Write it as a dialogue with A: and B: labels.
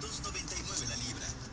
A: 2.99 la libra.